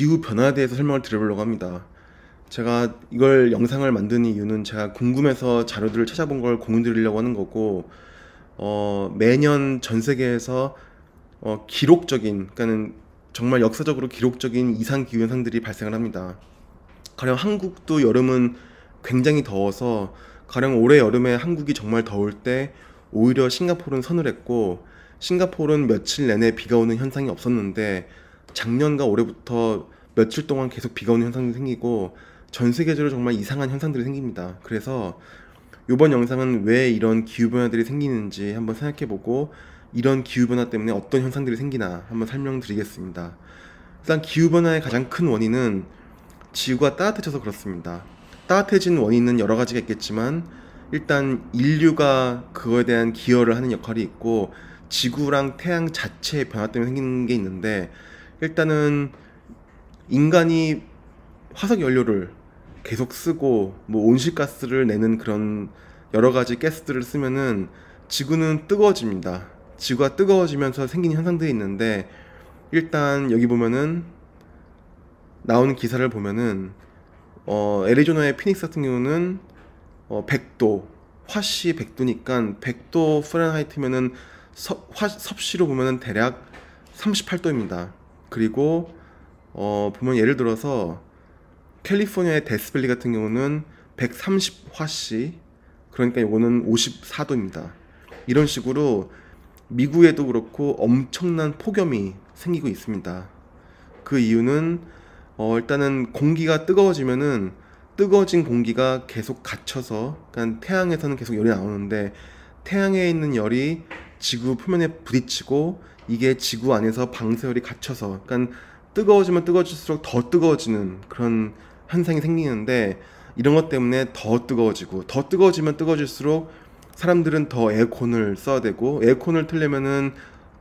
기후 변화에 대해서 설명을 드려보려고 합니다. 제가 이걸 영상을 만든 이유는 제가 궁금해서 자료들을 찾아본 걸 공유드리려고 하는 거고 어, 매년 전 세계에서 어, 기록적인 그러니까는 정말 역사적으로 기록적인 이상 기후 현상들이 발생을 합니다. 가령 한국도 여름은 굉장히 더워서 가령 올해 여름에 한국이 정말 더울 때 오히려 싱가포르는 서늘했고 싱가포르는 며칠 내내 비가 오는 현상이 없었는데 작년과 올해부터 며칠 동안 계속 비가 오는 현상이 생기고 전 세계적으로 정말 이상한 현상들이 생깁니다. 그래서 이번 영상은 왜 이런 기후변화들이 생기는지 한번 생각해보고 이런 기후변화 때문에 어떤 현상들이 생기나 한번 설명드리겠습니다. 일단 기후변화의 가장 큰 원인은 지구가 따뜻해져서 그렇습니다. 따뜻해진 원인은 여러 가지가 있겠지만 일단 인류가 그거에 대한 기여를 하는 역할이 있고 지구랑 태양 자체의 변화 때문에 생기는 게 있는데 일단은 인간이 화석 연료를 계속 쓰고 뭐 온실가스를 내는 그런 여러 가지 가스들을 쓰면은 지구는 뜨거워집니다. 지구가 뜨거워지면서 생긴 현상들이 있는데 일단 여기 보면은 나오는 기사를 보면은 어 애리조나의 피닉스 같은 경우는 어 100도 화씨 100도니까 100도 프렌하이트면은 섭, 화, 섭씨로 보면은 대략 38도입니다. 그리고 어 보면 예를 들어서 캘리포니아의 데스밸리 같은 경우는 130화씨 그러니까 이거는 54도입니다. 이런 식으로 미국에도 그렇고 엄청난 폭염이 생기고 있습니다. 그 이유는 어 일단은 공기가 뜨거워지면은 뜨거워진 공기가 계속 갇혀서 그러니까 태양에서는 계속 열이 나오는데 태양에 있는 열이 지구 표면에 부딪히고 이게 지구 안에서 방사열이 갇혀서 그러니까 뜨거워지면 뜨거워질수록 더 뜨거워지는 그런 현상이 생기는데 이런 것 때문에 더 뜨거워지고 더 뜨거워지면 뜨거워질수록 사람들은 더 에어컨을 써야 되고 에어컨을 틀려면은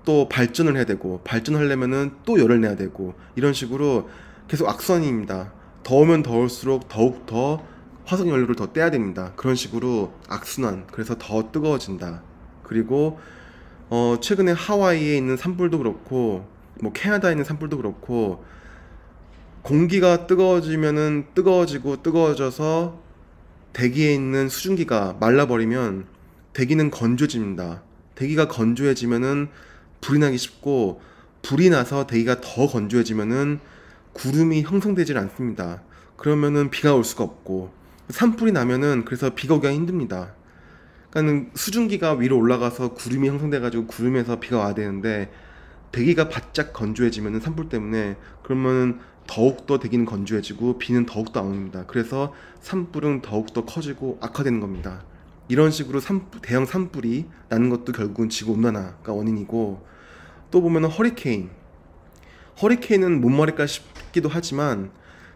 또 발전을 해야 되고 발전하려면은 또 열을 내야 되고 이런 식으로 계속 악순환입니다. 더우면 더울수록 더욱 더 화석 연료를 더 떼야 됩니다. 그런 식으로 악순환. 그래서 더 뜨거워진다. 그리고 어 최근에 하와이에 있는 산불도 그렇고 뭐 캐나다에 있는 산불도 그렇고 공기가 뜨거워지면은 뜨거워지고 뜨거워져서 대기에 있는 수증기가 말라버리면 대기는 건조해집니다. 대기가 건조해지면은 불이 나기 쉽고 불이 나서 대기가 더 건조해지면은 구름이 형성되질 않습니다. 그러면은 비가 올 수가 없고 산불이 나면은 그래서 비가 오기가 힘듭니다. 그러니까는 수증기가 위로 올라가서 구름이 형성돼 가지고 구름에서 비가 와야 되는데 대기가 바짝 건조해지면은 산불 때문에 그러면은 더욱더 대기는 건조해지고 비는 더욱더 안 옵니다. 그래서 산불은 더욱더 커지고 악화되는 겁니다. 이런 식으로 산불, 대형 산불이 나는 것도 결국은 지구 온난화가 원인이고 또 보면 허리케인 허리케인은 뭔 말일까 싶기도 하지만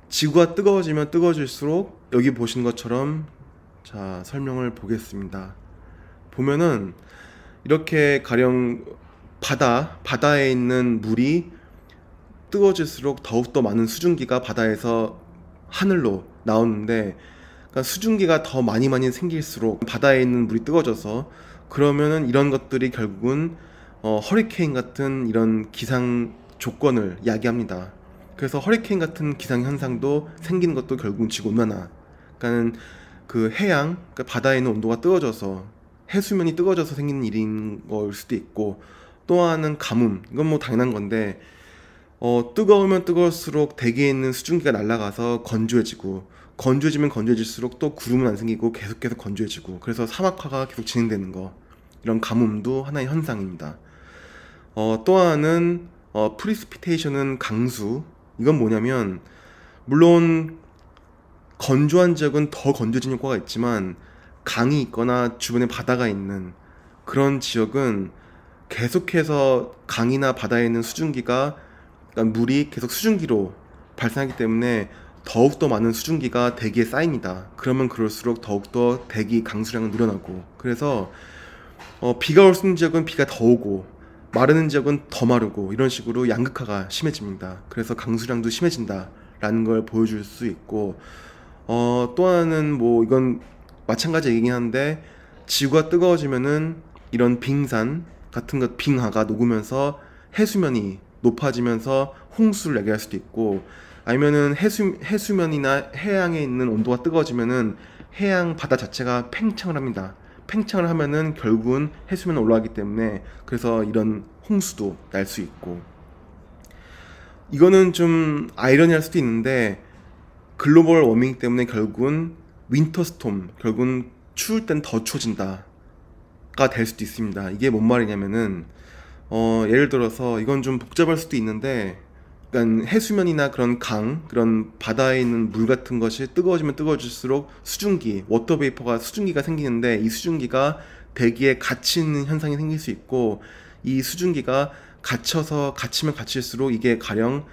지구가 뜨거워지면 뜨거워질수록 여기 보신 것처럼 자 설명을 보겠습니다. 보면은 이렇게 가령 바다 바다에 있는 물이 뜨거워질수록 더욱더 많은 수증기가 바다에서 하늘로 나오는데 그러니까 수증기가 더 많이 많이 생길수록 바다에 있는 물이 뜨거워져서 그러면은 이런 것들이 결국은 어, 허리케인 같은 이런 기상 조건을 야기합니다. 그래서 허리케인 같은 기상 현상도 생기는 것도 결국은 지구 온난화. 그러니까는 그 해양, 그러니까 바다에 있는 온도가 뜨거워져서 해수면이 뜨거워져서 생기는 일인 걸 수도 있고 또 하나는 가뭄. 이건 뭐 당연한 건데 어, 뜨거우면 뜨거울수록 대기에 있는 수증기가 날아가서 건조해지고 건조해지면 건조해질수록 또 구름은 안 생기고 계속해서 건조해지고 그래서 사막화가 계속 진행되는 거 이런 가뭄도 하나의 현상입니다. 어, 또 하나는 어, 프리스피테이션은 강수 이건 뭐냐면 물론 건조한 지역은 더 건조해진 효과가 있지만 강이 있거나 주변에 바다가 있는 그런 지역은 계속해서 강이나 바다에 있는 수증기가 그러니까 물이 계속 수증기로 발생하기 때문에 더욱더 많은 수증기가 대기에 쌓입니다. 그러면 그럴수록 더욱더 대기 강수량은 늘어나고 그래서 어, 비가 올 수 있는 지역은 비가 더 오고 마르는 지역은 더 마르고 이런 식으로 양극화가 심해집니다. 그래서 강수량도 심해진다라는 걸 보여줄 수 있고 어, 또 하나는 뭐 이건 마찬가지 얘기긴 한데 지구가 뜨거워지면은 이런 빙산 같은 것 빙하가 녹으면서 해수면이 높아지면서 홍수를 야기할 수도 있고 아니면은 해수 해수면이나 해양에 있는 온도가 뜨거워지면은 해양 바다 자체가 팽창을 합니다. 팽창을 하면은 결국은 해수면 올라가기 때문에 그래서 이런 홍수도 날 수 있고 이거는 좀 아이러니할 수도 있는데 global warming 때문에 결국은 winter storm 결국은 추울 땐 더 추워진다가 될 수도 있습니다. 이게 뭔 말이냐면은 어, 예를 들어서 이건 좀 복잡할 수도 있는데 그러니까 해수면이나 그런 강, 그런 바다에 있는 물 같은 것이 뜨거워지면 뜨거워질수록 수증기, water vapor가 수증기가 생기는데 이 수증기가 대기에 갇히 있는 현상이 생길 수 있고 이 수증기가 갇혀서 갇히면 갇힐수록 이게 가령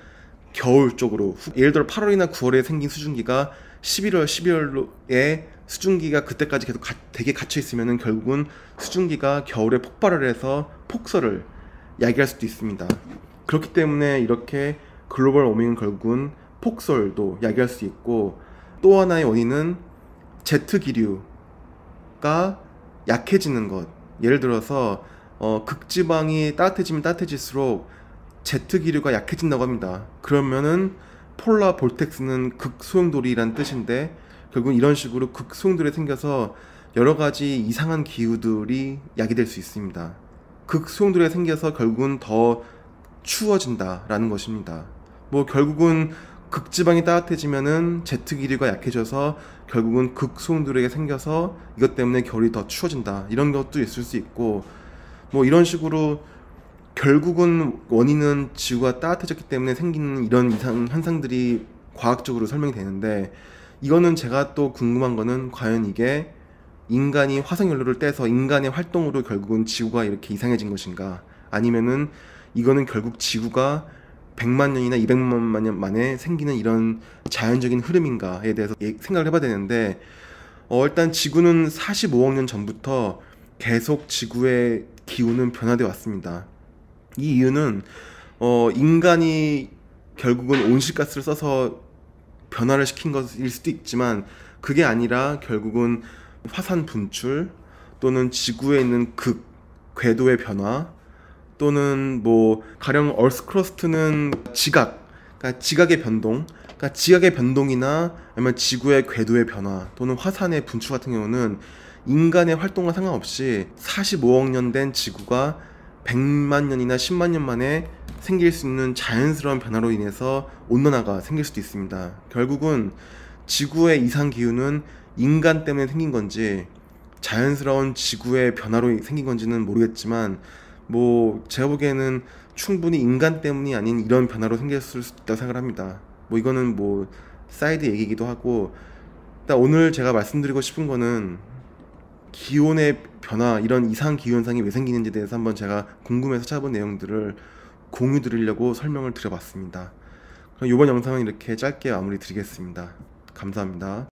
겨울 쪽으로 후- 예를 들어 8월이나 9월에 생긴 수증기가 11월, 12월에 수증기가 그때까지 계속 가- 대기에 갇혀 있으면은 결국은 수증기가 겨울에 폭발을 해서 폭설을 야기할 수도 있습니다. 그렇기 때문에 이렇게 글로벌 워밍은 결국은 폭설도 야기할 수 있고 또 하나의 원인은 제트 기류가 약해지는 것. 예를 들어서 어, 극지방이 따뜻해지면 따뜻해질수록 제트 기류가 약해진다고 합니다. 그러면은 폴라 볼텍스는 극소용돌이란 뜻인데 결국 이런 식으로 극소용돌이 생겨서 여러 가지 이상한 기후들이 야기될 수 있습니다. 극소용돌이 생겨서 결국은 더 추워진다라는 것입니다. 뭐 결국은 극지방이 따뜻해지면은 제트 기류가 약해져서 결국은 극소용돌이가 생겨서 이것 때문에 겨울이 더 추워진다 이런 것도 있을 수 있고 뭐 이런 식으로 결국은 원인은 지구가 따뜻해졌기 때문에 생기는 이런 이상 현상들이 과학적으로 설명이 되는데 이거는 제가 또 궁금한 거는 과연 이게 인간이 화석연료를 떼서 인간의 활동으로 결국은 지구가 이렇게 이상해진 것인가 아니면은 이거는 결국 지구가 100만 년이나 200만 년 만에 생기는 이런 자연적인 흐름인가에 대해서 예- 생각을 해봐야 되는데 어, 일단 지구는 45억 년 전부터 계속 지구의 기후는 변화돼 왔습니다. 이 이유는 어, 인간이 결국은 온실가스를 써서 변화를 시킨 것일 수도 있지만 그게 아니라 결국은 화산 분출 또는 지구에 있는 극 궤도의 변화 또는 뭐 가령 earth crust는 지각 그러니까 지각의 변동 그러니까 지각의 변동이나 아니면 지구의 궤도의 변화 또는 화산의 분출 같은 경우는 인간의 활동과 상관없이 45억 년 된 지구가 100만 년이나 10만 년 만에 생길 수 있는 자연스러운 변화로 인해서 온난화가 생길 수도 있습니다. 결국은 지구의 이상 기후는 인간 때문에 생긴 건지 자연스러운 지구의 변화로 생긴 건지는 모르겠지만 뭐 제가 보기에는 충분히 인간 때문이 아닌 이런 변화로 생겼을 수 있다고 생각을 합니다. 뭐 이거는 뭐 사이드 얘기이기도 하고 일단 오늘 제가 말씀드리고 싶은 거는 기온의 변화 이런 이상 기후 현상이 왜 생기는지에 대해서 한번 제가 궁금해서 찾아본 내용들을 공유 드리려고 설명을 드려봤습니다. 그럼 이번 영상은 이렇게 짧게 마무리 드리겠습니다. 감사합니다.